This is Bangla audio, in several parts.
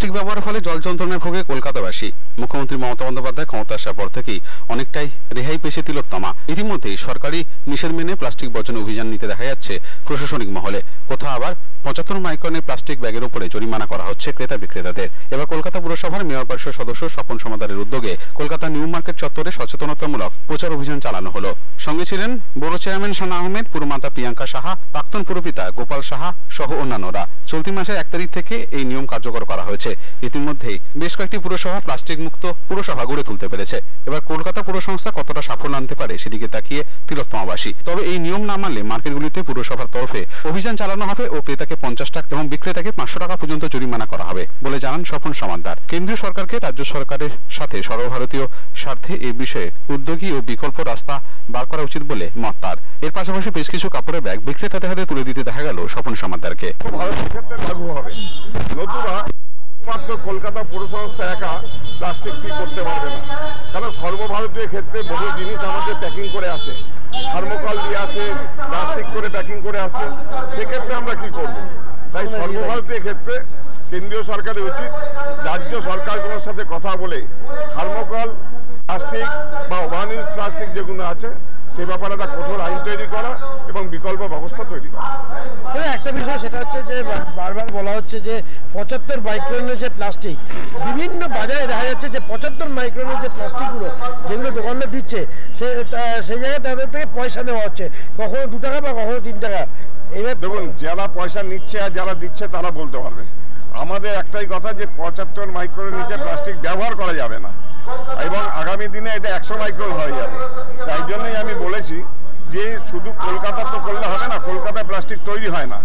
প্লাস্টিক ব্যবহারের ফলে জল যন্ত্রণায় ভোগে কলকাতাবাসী, মুখ্যমন্ত্রী মমতা বন্দ্যোপাধ্যায় ক্ষমতা আসার পর থেকেই অনেকটাই রেহাই পেয়েছে তিলোত্তমা। ইতিমধ্যেই সরকারি নিষেধ মেনে প্লাস্টিক বর্জন অভিযান নিতে দেখা যাচ্ছে প্রশাসনিক মহলে। কোথাও পঁচাত্তর মাইক্রনের প্লাস্টিক ব্যাগের উপরে জরিমানা করা হচ্ছে ক্রেতা বিক্রেতাদের। এবার কলকাতা পুরসভার মেয়র পরিষদ সদস্য স্বপন সমাদারের উদ্যোগে কলকাতা নিউ মার্কেট চত্বরে সচেতনতামূলক প্রচার অভিযান চালানো হলো। সঙ্গে ছিলেন বড় চেয়ারম্যান সানা আহমেদ, পুরমাতা প্রিয়াঙ্কা সাহা, প্রাক্তন পুরপিতা গোপাল সাহা সহ অন্যান্যরা। চলতি মাসের এক তারিখ থেকে এই নিয়ম কার্যকর করা হয়েছে। ইতিমধ্যেই বেশ কয়েকটি পুরসভা প্লাস্টিক মুক্ত পুরসভা গড়ে তুলতে পেরেছে। এবার কলকাতা পুরসংস্থা কতটা সাফল্য আনতে পারে সেদিকে তাকিয়ে তিলোত্তমাবাসী। তবে এই নিয়ম না মানলে মার্কেটগুলিতে পুরসভার তরফে অভিযান চালানো হবে ও ক্রেতাকে পঞ্চাশ টাকা এবং বিক্রেতাকে পাঁচশো টাকা পর্যন্ত জরিমানা করা হবে বলে জানান স্বপন সমাদ্দার কেন্দ্রীয় সরকারকে রাজ্য সরকারের সাথে সর্বভারতীয় স্বার্থে এই বিষয়ে উদ্যোগী ও বিকল্প রাস্তা বার করা উচিত বলে মত তার। এর পাশাপাশি বেশ কিছু কাপড়ের ব্যাগ বিক্রেতাদের হাতে তুলে দিতে দেখা গেল স্বপন নতুবা শুধুমাত্র কলকাতা পৌরসংস্থা একা প্লাস্টিক ফ্রি করতে পারবে না। কারণ সর্বভারতীয় ক্ষেত্রে বহু জিনিস আমাদের প্যাকিং করে আসে থার্মোকল দিয়ে আসে প্লাস্টিক করে প্যাকিং করে আসে সেক্ষেত্রে আমরা কি করব তাই সর্বভারতীয় ক্ষেত্রে কেন্দ্রীয় সরকারের উচিত রাজ্য সরকারগুলোর সাথে কথা বলে থার্মোকল, প্লাস্টিক বা ওয়ান ইউজ প্লাস্টিক যেগুলো আছে, সে ব্যাপারে একটা কঠোর আইন তৈরি করা এবং বিকল্প ব্যবস্থা তৈরি করা। একটা বিষয়, সেটা হচ্ছে যে বারবার বলা হচ্ছে যে পঁচাত্তর মাইক্রনের যে প্লাস্টিক, বিভিন্ন বাজারে দেখা যাচ্ছে যে পঁচাত্তর মাইক্রনের যে প্লাস্টিকগুলো যেগুলো দোকানদার দিচ্ছে, সে সেই জায়গায় তাদের থেকে পয়সা নেওয়া হচ্ছে। কখনো দু টাকা বা কখনো তিন টাকা। দেখুন, যারা পয়সা নিচ্ছে আর যারা দিচ্ছে, তারা বলতে পারবে। আমাদের একটাই কথা যে পঁচাত্তর মাইক্রোর নিচে প্লাস্টিক ব্যবহার করা যাবে না। এবং আগামী দিনে এটা একশো মাইক্রোন হয়ে যাবে। তাই জন্যই আমি বলেছি যে শুধু কলকাতা তো করলে হবে না, কলকাতায় প্লাস্টিক তৈরি হয় না।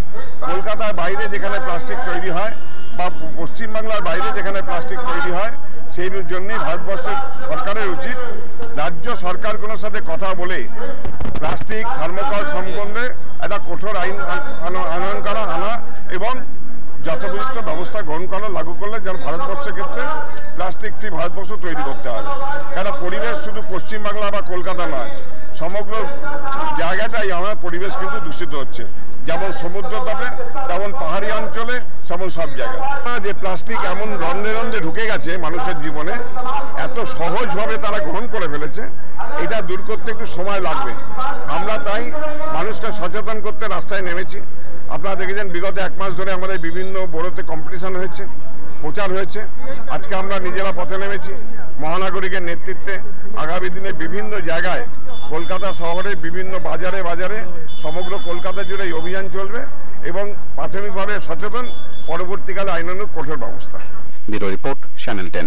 কলকাতার বাইরে যেখানে প্লাস্টিক তৈরি হয় বা পশ্চিমবাংলার বাইরে যেখানে প্লাস্টিক তৈরি হয়, সেই জন্যই ভারতবর্ষের সরকারের উচিত রাজ্য সরকারগুলোর সাথে কথা বলে প্লাস্টিক থার্মোকল কঠোর আইন আন- আন- আনয়ন করা আনা এবং যথোপযুক্ত ব্যবস্থা গ্রহণ করা লাগু করলে যেন ভারতবর্ষের ক্ষেত্রে প্লাস্টিক ফ্রি ভারতবর্ষ তৈরি করতে হবে। কেন পরিবেশ শুধু পশ্চিমবাংলা বা কলকাতা নয়, সমগ্র জায়গাটাই আমার পরিবেশ কিন্তু দূষিত হচ্ছে। যেমন সমুদ্র তটে তেমন পাহাড়ি অঞ্চলে, তেমন সব জায়গায়। যে প্লাস্টিক এমন রন্ধে রন্ধে ঢুকে গেছে মানুষের জীবনে, এত সহজভাবে তারা গ্রহণ করে ফেলেছে, এটা দূর করতে একটু সময় লাগবে। আমরা তাই মানুষকে সচেতন করতে রাস্তায় নেমেছি। আপনারা দেখেছেন, বিগত এক মাস ধরে আমাদের বিভিন্ন বড়োতে কম্পিটিশন হয়েছে, প্রচার হয়েছে। আজকে আমরা নিজেরা পথে নেমেছি। মহানাগরিকের নেতৃত্বে আগামী দিনে বিভিন্ন জায়গায় কলকাতা শহরের বিভিন্ন বাজারে বাজারে সমগ্র কলকাতা জুড়ে এই অভিযান চলবে এবং প্রাথমিকভাবে সচেতন, পরবর্তীকালে আইনানুগ কঠোর ব্যবস্থা। Bureau report channel ten